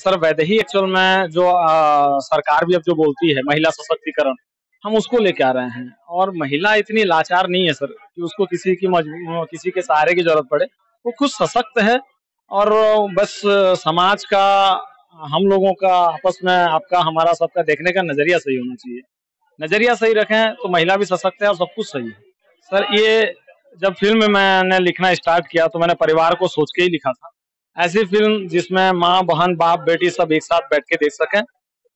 Sir Vaidehi actual में जो आ, सरकार भी अब जो बोलती है महिला सशक्तिकरण हम उसको लेके आ रहे हैं। और महिला इतनी लाचार नहीं है सर कि उसको किसी की किसी के सहारे की ज़रूरत पड़े। वो खुद सशक्त है और बस समाज का हम लोगों का आपस में आपका हमारा सबका देखने का नज़रिया सही होना चाहिए। नज़रिया सही रखें तो महिला भी सशक्त है और सब कुछ सही है। सर ये जब फ़िल्म मैंने लिखना स्टार्ट किया तो मैंने परिवार को सोच के ही लिखा था। ऐसी फ़िल्म जिसमें माँ बहन बाप बेटी सब एक साथ बैठ के देख सकें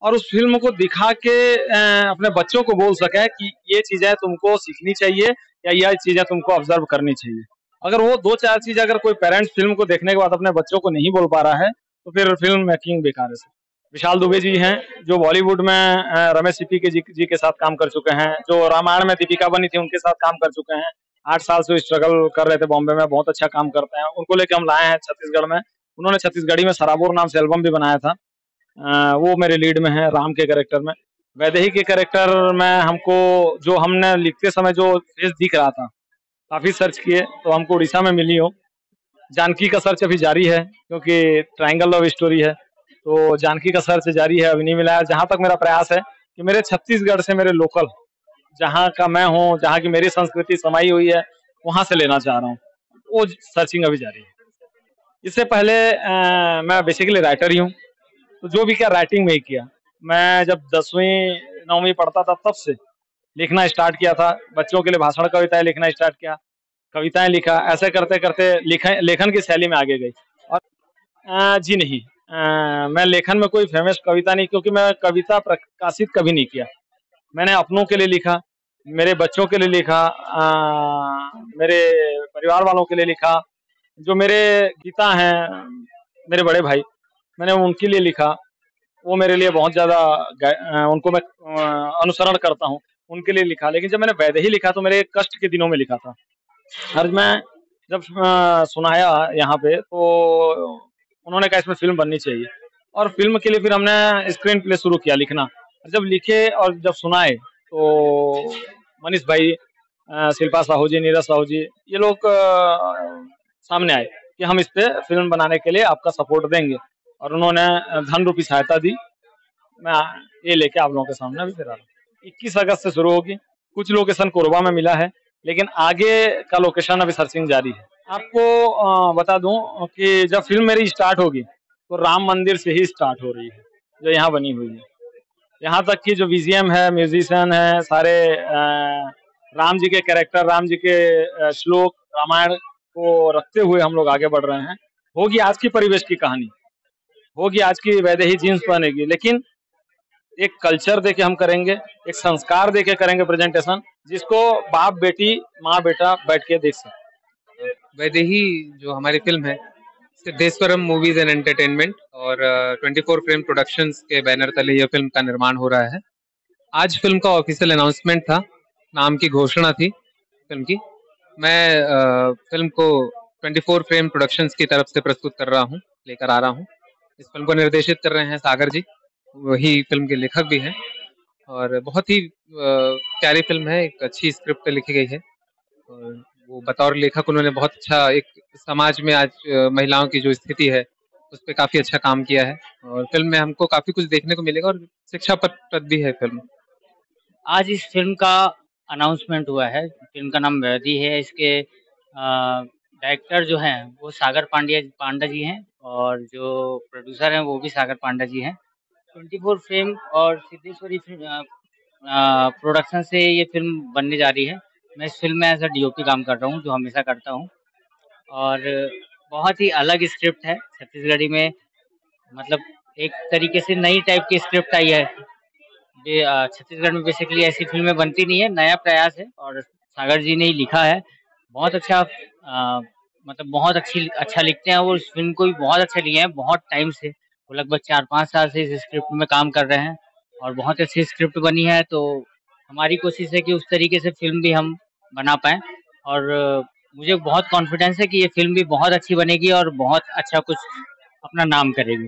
और उस फ़िल्म को दिखा के अपने बच्चों को बोल सके कि ये चीज़ें तुमको सीखनी चाहिए या यह चीज़ें तुमको ऑब्ज़र्व करनी चाहिए। अगर वो दो चार चीज़ अगर कोई पेरेंट्स फ़िल्म को देखने के बाद अपने बच्चों को नहीं बोल पा रहा है तो फिर फ़िल्म मेकिंग बेकार है विशाल दुबे जी हैं जो बॉलीवुड में रमेश सिप्पी के जी, जी के साथ काम कर चुके हैं जो रामायण में दीपिका बनी थी उनके साथ काम कर चुके हैं। आठ साल से स्ट्रगल कर रहे थे बॉम्बे में, बहुत अच्छा काम करते हैं। उनको लेके हम लाए हैं छत्तीसगढ़ में। उन्होंने छत्तीसगढ़ी में सराबोर नाम से एल्बम भी बनाया था। वो मेरे लीड में है, राम के कैरेक्टर में। वैदेही के कैरेक्टर में हमको, जो हमने लिखते समय जो फेस दिख रहा था, काफ़ी सर्च किए तो हमको उड़ीसा में मिली हो। जानकी का सर्च अभी जारी है, क्योंकि ट्राइंगल लव स्टोरी है। तो जानकी का सर्च जारी है, अभी नहीं मिला है। जहाँ तक मेरा प्रयास है कि मेरे छत्तीसगढ़ से मेरे लोकल जहाँ का मैं हूँ जहाँ की मेरी संस्कृति समाई हुई है वहाँ से लेना चाह रहा हूँ। वो सर्चिंग अभी जारी है। इससे पहले आ, मैं बेसिकली राइटर ही हूँ। तो जो भी क्या राइटिंग में ही किया। मैं जब दसवीं नौवीं पढ़ता था तब से लिखना स्टार्ट किया था। बच्चों के लिए भाषण कविताएँ लिखना स्टार्ट किया। कविताएँ लिखा। ऐसे करते करते लिखन लेखन की शैली में आगे गई। और आ, जी नहीं। आ, मैं लेखन में कोई फ़ेमस कविता नहीं क्योंकि मैं कविता प्रकाशित कभी नहीं किया। मैंने अपनों के लिए लिखा मेरे बच्चों के लिए लिखा आ, मेरे परिवार वालों के लिए लिखा जो मेरे गीता हैं मेरे बड़े भाई मैंने उनके लिए लिखा। वो मेरे लिए बहुत ज़्यादा उनको मैं अनुसरण करता हूँ उनके लिए लिखा। लेकिन जब मैंने वैद्य ही लिखा तो मेरे कष्ट के दिनों में लिखा था। हर मैं जब सुनाया यहाँ पे तो उन्होंने कहा इसमें फ़िल्म बननी चाहिए। और फ़िल्म के लिए फिर हमने स्क्रीन प्ले शुरू किया लिखना। जब लिखे और जब सुनाए तो मनीष भाई शिल्पा साहू जी नीरज साहू जी ये लोग सामने आए कि हम इस पे फ़िल्म बनाने के लिए आपका सपोर्ट देंगे। और उन्होंने धन रूपी सहायता दी। मैं ये लेके आप लोगों के सामने अभी फिर आ रहा हूँ। इक्कीस अगस्त से शुरू होगी। कुछ लोकेशन कोरबा में मिला है, लेकिन आगे का लोकेशन अभी सर्चिंग जारी है। आपको बता दूँ कि जब फ़िल्म मेरी स्टार्ट होगी तो राम मंदिर से ही स्टार्ट हो रही है, जो यहाँ बनी हुई है। यहाँ तक कि जो विजियम है म्यूजिशियन है, सारे राम जी के कैरेक्टर राम जी के श्लोक, रामायण को रखते हुए हम लोग आगे बढ़ रहे हैं। होगी आज की परिवेश की कहानी। होगी आज की वैदे ही जीन्स पहनेगी। लेकिन एक कल्चर देके हम करेंगे, एक संस्कार देके करेंगे प्रेजेंटेशन जिसको बाप, बेटी, माँ, बेटा बैठ के देख सके। वैदेही जो हमारी फ़िल्म है, सिद्धेश्वरम मूवीज़ एंड एंटरटेनमेंट और ट्वेंटी फोर फ्रेम प्रोडक्शंस के बैनर तले यह फ़िल्म का निर्माण हो रहा है। आज फ़िल्म का ऑफिशियल अनाउंसमेंट था नाम की घोषणा थी फ़िल्म की। मैं आ, फ़िल्म को 24 फ्रेम प्रोडक्शंस की तरफ़ से प्रस्तुत कर रहा हूँ लेकर आ रहा हूँ। इस फ़िल्म को निर्देशित कर रहे हैं सागर जी वही फ़िल्म के लेखक भी हैं। और बहुत ही प्यारी फ़िल्म है एक अच्छी स्क्रिप्ट लिखी गई है। वो बतौर लेखक उन्होंने बहुत अच्छा एक समाज में आज महिलाओं की जो स्थिति है उस पर काफ़ी अच्छा काम किया है और फ़िल्म में हमको काफ़ी कुछ देखने को मिलेगा और शिक्षा पर भी है फ़िल्म। आज इस फ़िल्म का अनाउंसमेंट हुआ है। फ़िल्म का नाम वैदी है। इसके डायरेक्टर जो हैं, वो सागर पांड्या, पांडा जी हैं और जो प्रोड्यूसर हैं, वो भी सागर पांडा जी हैं। ट्वेंटी फोर फ्रेम और सिद्धेश्वरी प्रोडक्शन से ये फ़िल्म बनने जा रही है। मैं इस फ़िल्म में एज अ डी काम कर रहा हूँ, जो हमेशा करता हूँ। और बहुत ही अलग स्क्रिप्ट है। छत्तीसगढ़ी में मतलब एक तरीके से नई टाइप की स्क्रिप्ट आई है। छत्तीसगढ़ में बेसिकली ऐसी फ़िल्में बनती नहीं है नया प्रयास है और सागर जी ने ही लिखा है। बहुत अच्छा आ, मतलब बहुत अच्छी अच्छा लिखते हैं वो। इस फ़िल्म को भी बहुत अच्छा लिए हैं बहुत टाइम से। वो लगभग चार पाँच साल से इस स्क्रिप्ट में काम कर रहे हैं और बहुत अच्छी स्क्रिप्ट बनी है। तो हमारी कोशिश है कि उस तरीके से फ़िल्म भी हम बना पाएँ और मुझे बहुत कॉन्फिडेंस है कि ये फ़िल्म भी बहुत अच्छी बनेगी और बहुत अच्छा कुछ अपना नाम करेगी।